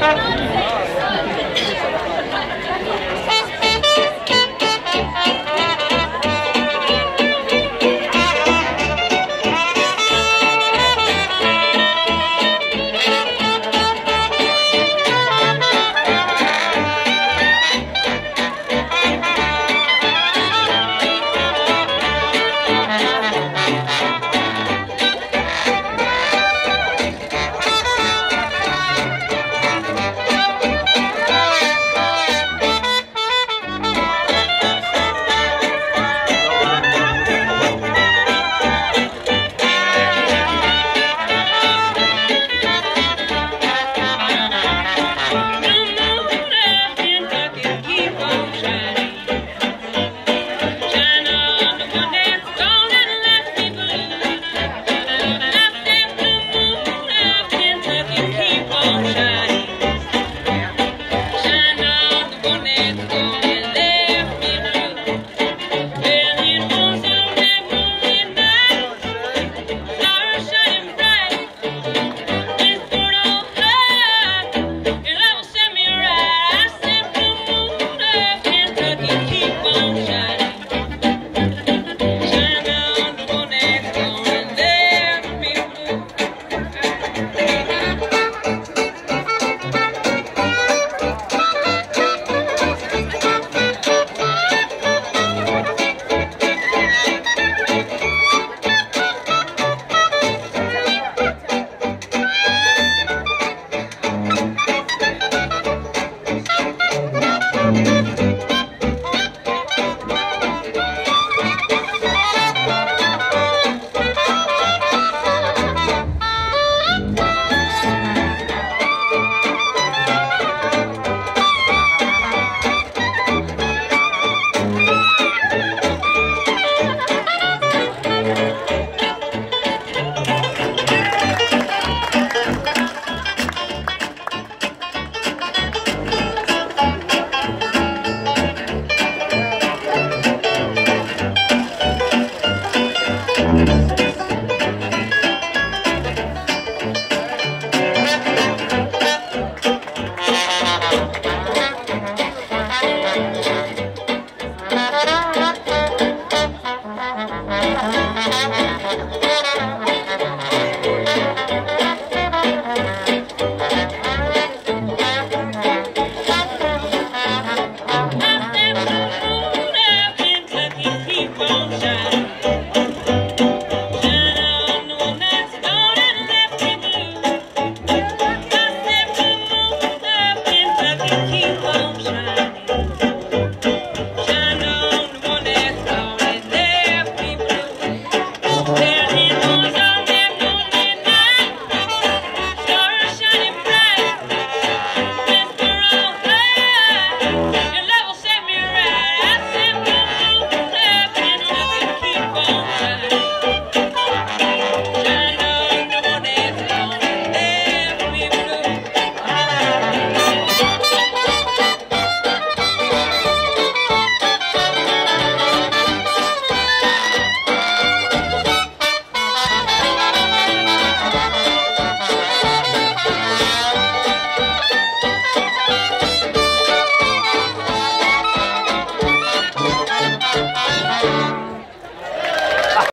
何ですか?